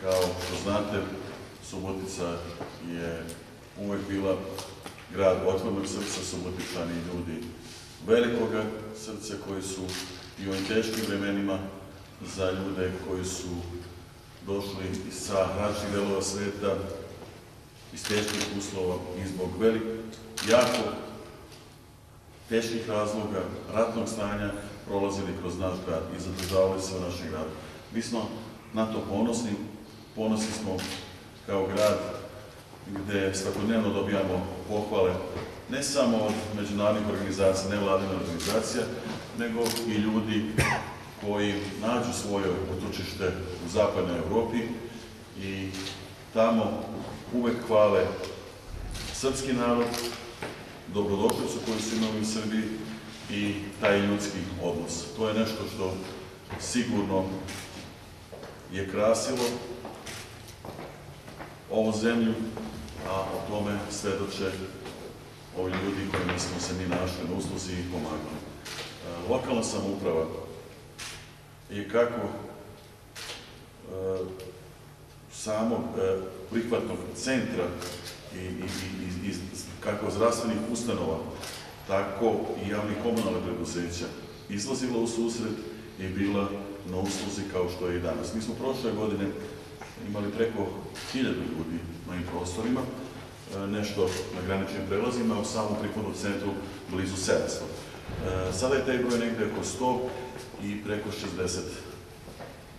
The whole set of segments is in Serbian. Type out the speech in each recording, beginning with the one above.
Kao što znate, Subotica je uvek bila grad otvornog srca, Subotičani ljudi velikoga srca koji su i u ovim teškim vremenima za ljude koji su došli sa različitih delova sveta, iz teških uslova i zbog velik, jako teških razloga, ratnog stanja, prolazili kroz naš grad i zadržavali se u našem gradu. Mi smo na to ponosni, ponosni smo kao grad gde svakodnevno dobijamo pohvale ne samo od međunarodnih organizacija, nevladina organizacija, nego i ljudi koji nađu svoje utočište u zapadnoj Evropi i tamo uvek hvale srpski narod, dobrodošlicu koju su imali u Srbiji i taj ljudski odnos. To je nešto što sigurno je krasilo ovu zemlju, a o tome svedoče ovi ljudi kojima smo se mi našli na usluzi i pomagali. E, Lokalna samouprava je kako e, samog e, prihvatnog centra i, i, i, i, kako zdravstvenih ustanova, tako i javnih komunalnih preduzeća izlazila u susret i bila na usluzi kao što je i danas. Mi smo prošle godine imali preko hiljadu ljudi na ovim prostorima, e, nešto na graničnim prelazima, a u samom prikladnom centru blizu 700. E, Sada je taj broj negde oko 100 i preko 60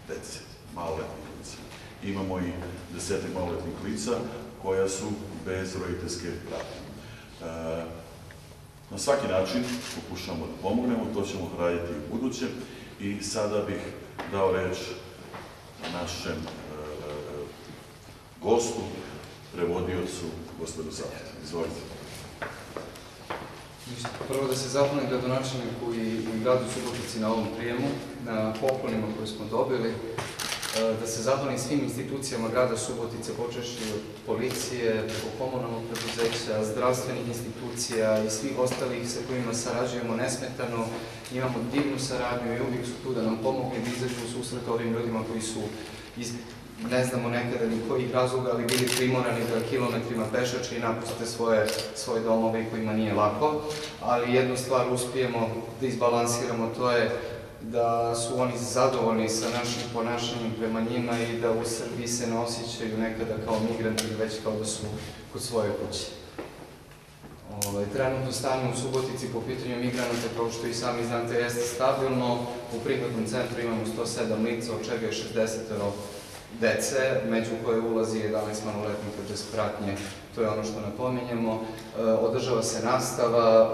dece, maloletnih lica. Imamo i desetak maloletnih lica koja su bez roditeljske pratnje. Na svaki način pokušamo da pomognemo, to ćemo raditi u buduće i sada bih dao reč našem e, gostu, prevodiocu, gospodinu Zaftu. Izvolite. Prvo da se zahvalim gradonačelniku i, gradu Subotici na ovom prijemu, na poklonima koje smo dobili, da se zahvalim svim institucijama grada Subotice, počeši od policije, preko komunalnog preduzeća, zdravstvenih institucija i svih ostalih sa kojima sarađujemo nesmetano. Imamo divnu saradnju i uvijek su tu da nam pomogli da izađu u susret ovim ljudima koji su iz ne znamo nekada ni kojih razloga, ali bili primorani da kilometrima pešače i napuste svoje, svoje domove kojima nije lako. Ali jednu stvar uspijemo da izbalansiramo, to je da su oni zadovoljni sa našim ponašanjem prema njima i da u Srbiji se ne osjećaju nekada kao migranti, već kao da su kod svoje kuće. Ovaj, trenutno stanje u Subotici po pitanju migranata, kao što i sami znate, jeste stabilno. U prihvatnom centru imamo 107 lica, od čega je 60 dece, među koje ulazi 11 maloletnika bez pratnje, to je ono što napominjemo. E, održava se nastava,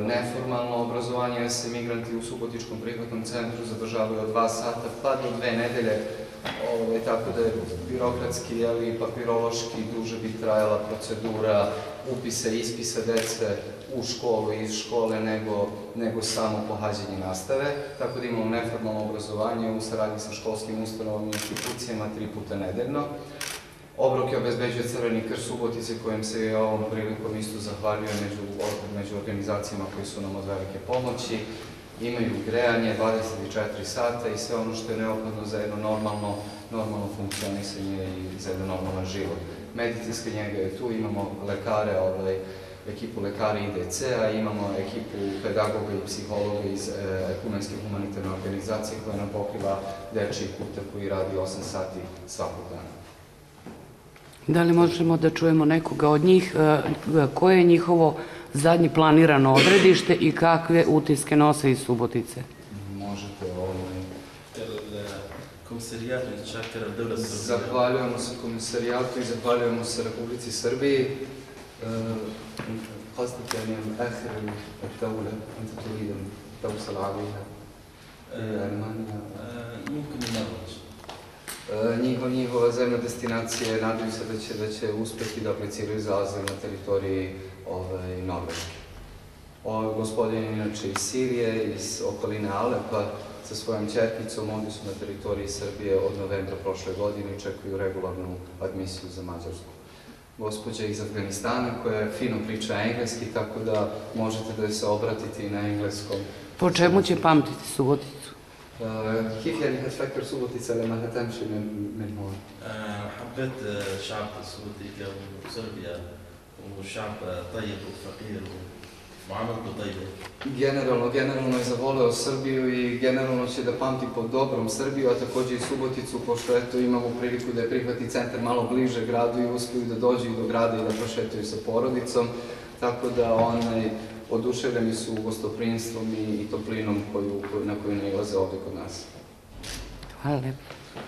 e, neformalno obrazovanje, jer se migranti u Subotičkom prihvatnom centru zadržavaju od 2 sata pa do dve nedelje, Ove, tako da je birokratski, ali papirološki duže bi trajala procedura upisa i ispisa dece u školu i iz škole nego, nego samo pohađanje nastave. Tako da imamo neformalno obrazovanje u saradnji sa školskim ustanovama i institucijama tri puta nedeljno. Obrok je obezbeđuje Crveni krst Subotice kojim se i ovom prilikom isto zahvaljuje među, među organizacijama koji su nam od velike pomoći imaju grejanje 24 sata i sve ono što je neophodno za jedno normalno, normalno funkcionisanje i za jedan normalan život. Medicinska njega je tu, imamo lekare, ovaj, ekipu lekara IDC-a, imamo ekipu pedagoga i psihologa iz e, Ekumenske humanitarne organizacije koja nam pokriva dečiji puta koji radi 8 sati svakog dana. Da li možemo da čujemo nekoga od njih? e, Koje je njihovo zadnje planirano odredište i kakve utiske nose iz Subotice? Možete ovaj, الكوميساريات المتشكلة الدولة السعودية Zahvaljujemo se komisarijatu i zahvaljujemo se Republici Srbiji. قصدك يعني آخر الدولة أنت تريد أن توصل عليها E, Njihova, zemlja destinacije nadaju se da će, da će uspeti da apliciraju za azil na teritoriji ovaj, Norveške. Ovaj gospodin je inače iz Sirije, iz okoline Alepa, sa svojom čerkicom, ovdje su na teritoriji Srbije od novembra prošle godine i čekaju regularnu admisiju za Mađarsku. gospođa iz Afganistana koja fino priča engleski, tako da možete da se obratite i na engleskom. Po čemu će pamtiti Suboticu? آه، كيف يعني هتفكر سقوطيتسا لما هتمشي من من هون؟ آه، حبيت آه، شعب سوبوتيكا وصربيا وشعب آه، طيب وفقير ومعاملته طيبة Generalno, generalno je zavoleo Srbiju i generalno će da pamti po dobrom Srbiju, a takođe i Suboticu, pošto eto imamo priliku da je prihvati centar malo bliže gradu i uspiju da dođu i do grada i da prošetaju sa porodicom, tako da onaj, oduševljeni su gostoprinstvom i, toplinom koju, na koju nailaze ovde kod nas. Hvala lepo.